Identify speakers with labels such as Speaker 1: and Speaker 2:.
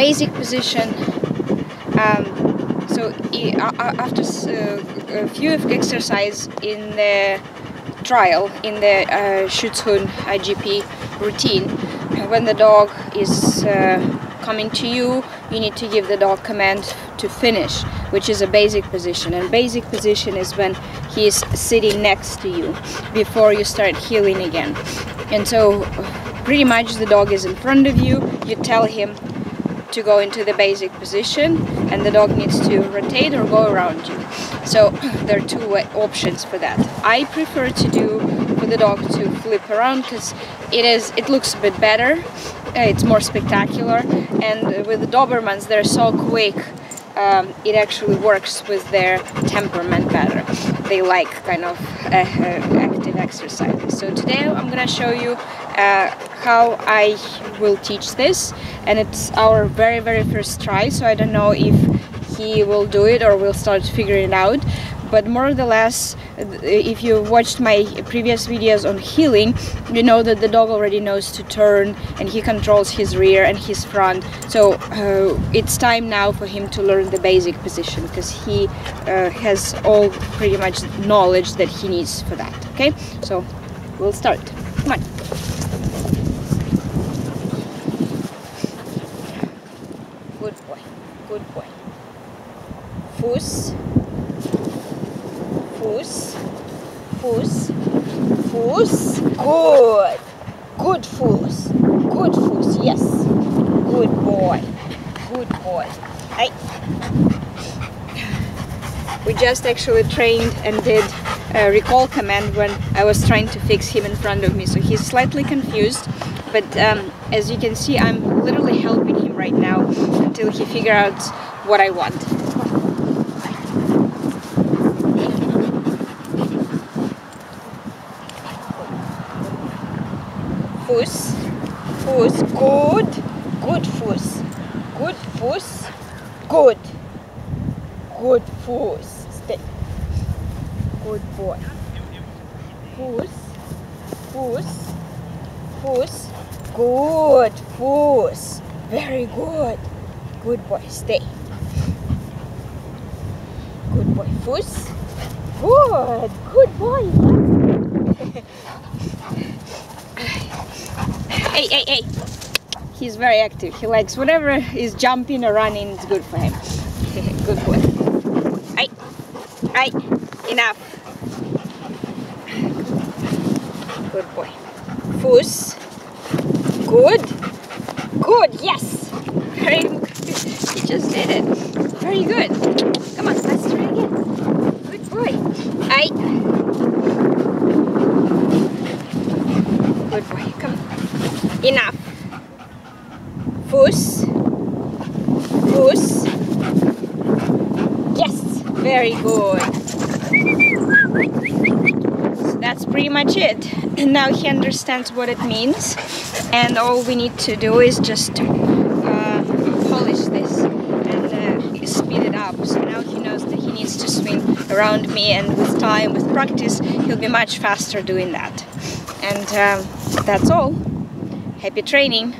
Speaker 1: basic position. Um, so after uh, a few exercise in the trial in the uh, Schutzhund IGP routine, when the dog is uh, coming to you, you need to give the dog command to finish, which is a basic position. And basic position is when he is sitting next to you before you start heeling again. And so pretty much the dog is in front of you, you tell him to go into the basic position and the dog needs to rotate or go around you. So there are two options for that. I prefer to do for the dog to flip around because it is it looks a bit better, uh, it's more spectacular and with the Dobermans they're so quick um, it actually works with their temperament better. They like kind of uh, active exercises. So today I'm gonna show you uh, how I will teach this. And it's our very very first try so I don't know if he will do it or we'll start figuring it out. But more or less if you watched my previous videos on heeling you know that the dog already knows to turn and he controls his rear and his front. So uh, it's time now for him to learn the basic position because he uh, has all pretty much knowledge that he needs for that okay? So we'll start. Come on good boy good boy Fuß Fuß, Fuß, Fuß. Good. Good Fuß. Good Fuß. Yes. Good boy. Good boy. Hey. We just actually trained and did a recall command when I was trying to fix him in front of me. So he's slightly confused. But um, as you can see, I'm literally helping him right now until he figures out what I want. Fuß, Fuß, good, good Fuß, good Fuß, good, good Fuß, stay, good boy, Fuß, Fuß, Fuß, good Fuß, very good, good boy, stay, good boy, Fuß, good, good boy, Hey, hey, hey. He's very active. He likes whatever is jumping or running, it's good for him. good boy. Hey, hey, enough. Good boy. Fuß. Good. Good, yes. Very good. You just did it. Very good. Come on, let's try again. Good boy. Hey. Good boy. Come. on. Enough. Fuß. Fuß. Yes, very good. Pretty much it. And now he understands what it means. And all we need to do is just uh, polish this and uh, speed it up. So now he knows that he needs to swing around me and with time, with practice, he'll be much faster doing that. And um, that's all. Happy training!